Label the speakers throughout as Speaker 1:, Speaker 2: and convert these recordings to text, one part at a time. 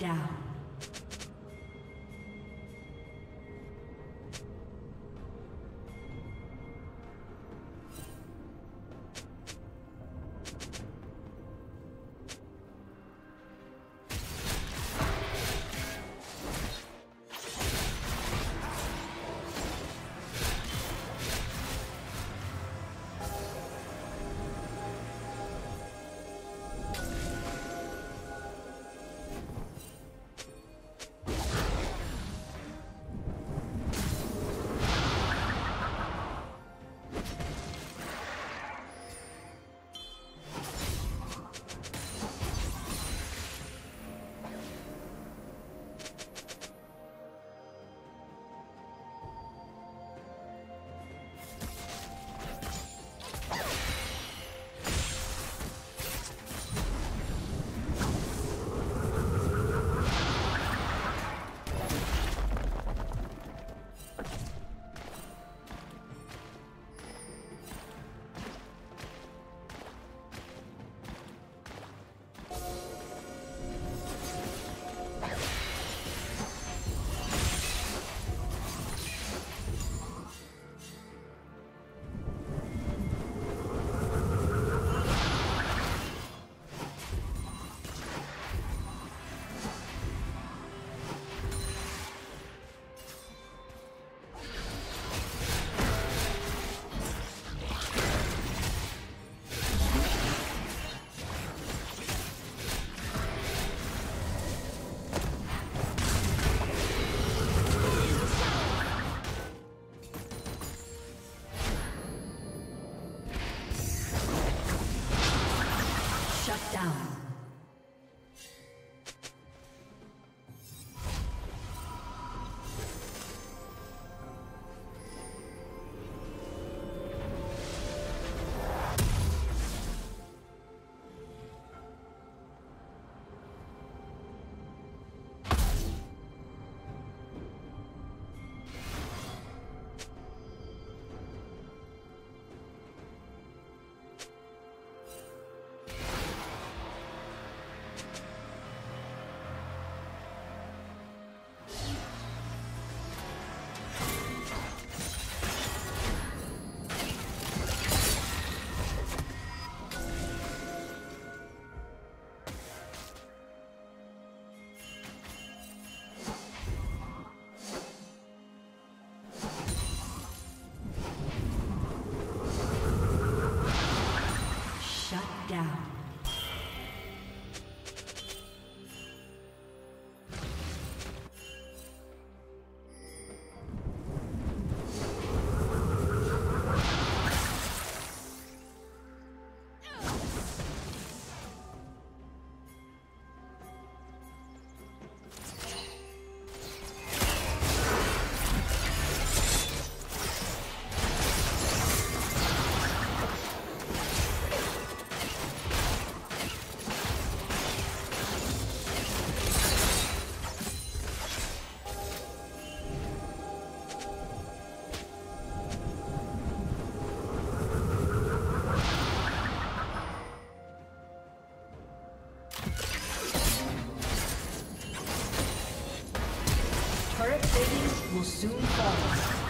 Speaker 1: Down. Will soon fall.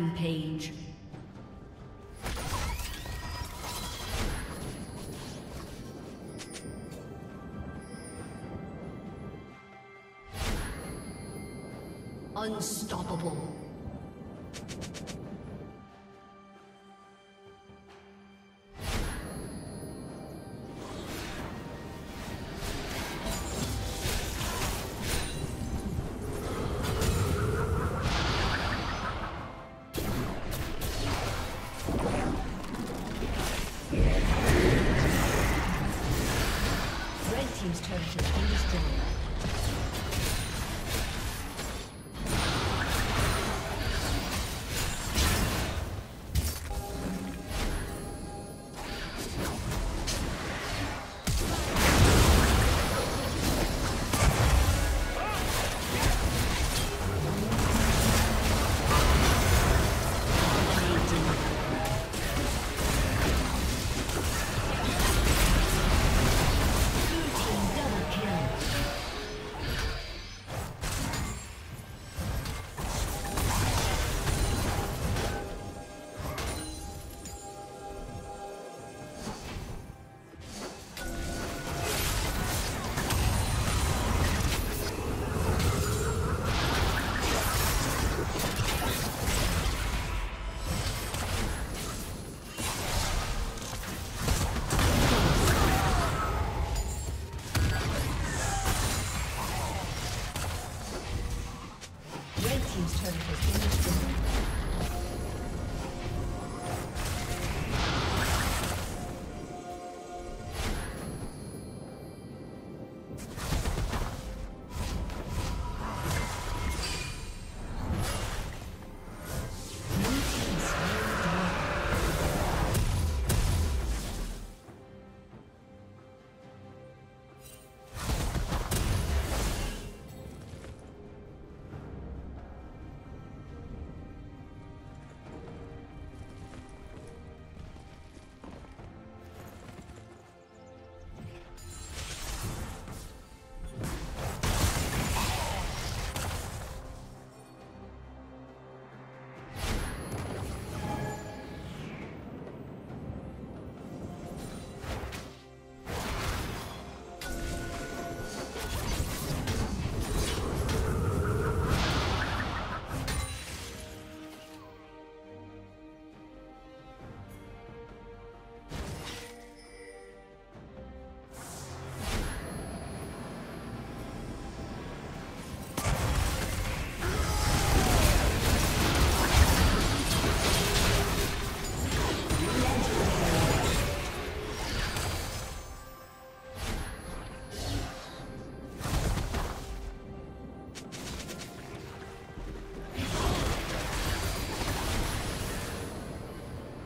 Speaker 1: Rampage. Unstoppable.